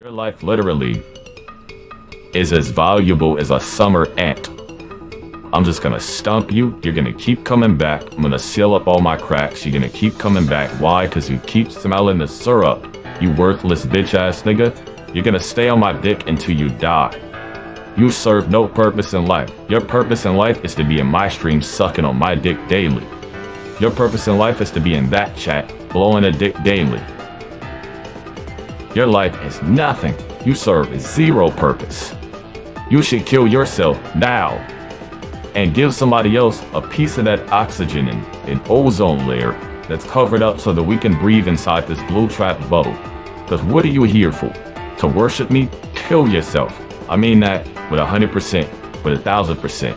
Your life literally is as valuable as a summer ant. I'm just gonna stump you. You're gonna keep coming back. I'm gonna seal up all my cracks. You're gonna keep coming back. Why? Because you keep smelling the syrup. You worthless bitch ass nigga. You're gonna stay on my dick until you die. You serve no purpose in life. Your purpose in life is to be in my stream sucking on my dick daily. Your purpose in life is to be in that chat, blowing a dick daily. Your life is nothing. You serve zero purpose. You should kill yourself now and give somebody else a piece of that oxygen and, and ozone layer that's covered up so that we can breathe inside this blue trap bubble. Because what are you here for? To worship me? Kill yourself. I mean that with a hundred percent, with a thousand percent.